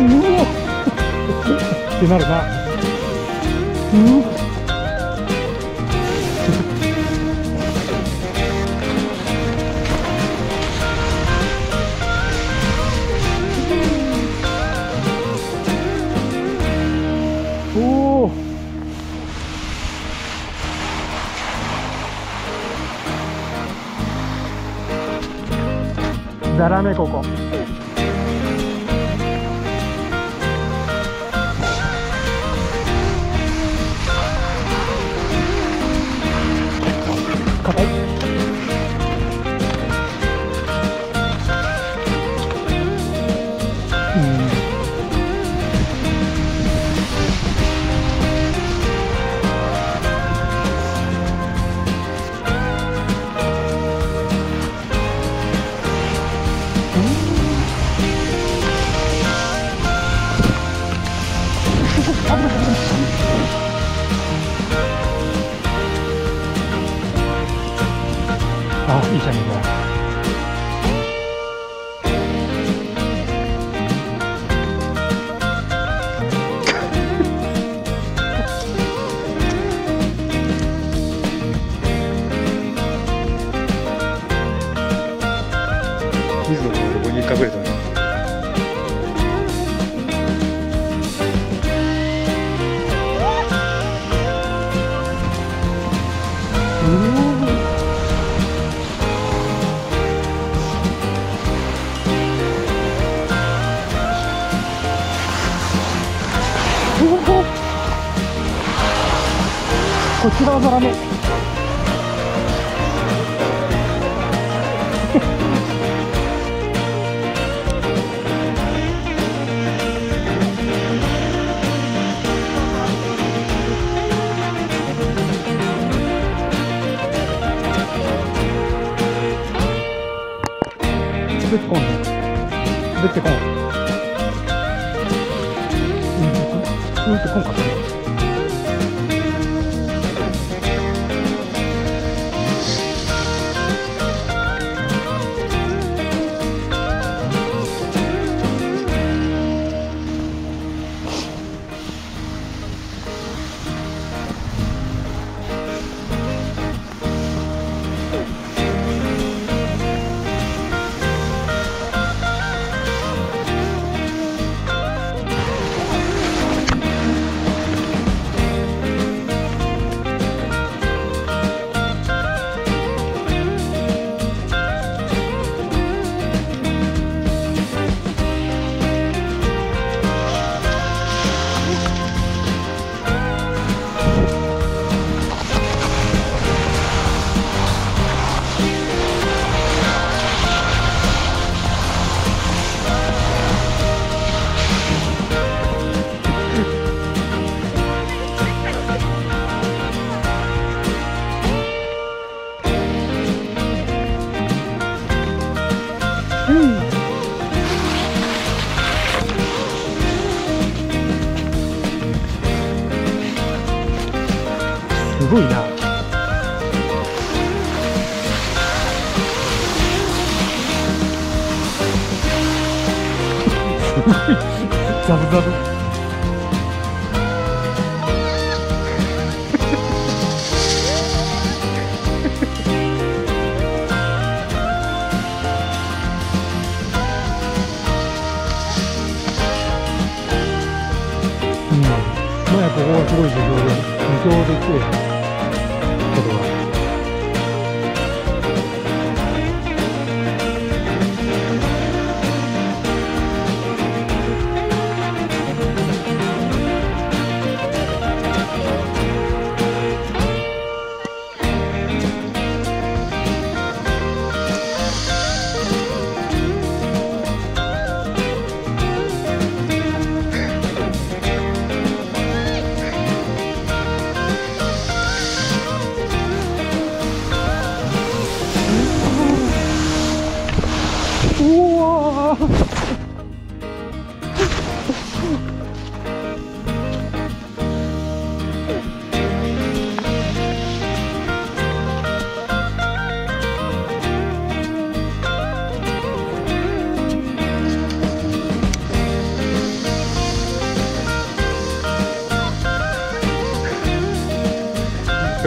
うわってなるなうおおだらめここあ、いいじこちらのラメ。滑ってこんね。滑ってこん。うん、うんってこんかったすごいな。すごい。ザブザブ。うん。まあここはすごい樹氷で、樹氷できて、こド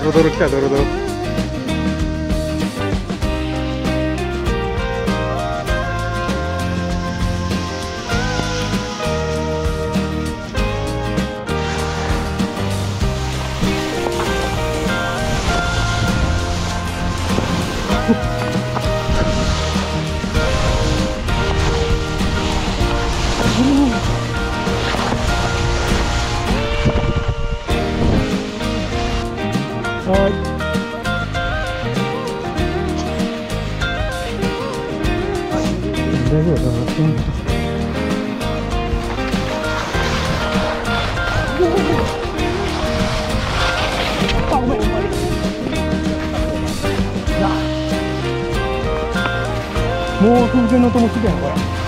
ロドロ来たドロドロ大丈夫かなもう風船の音もす。るやんこれ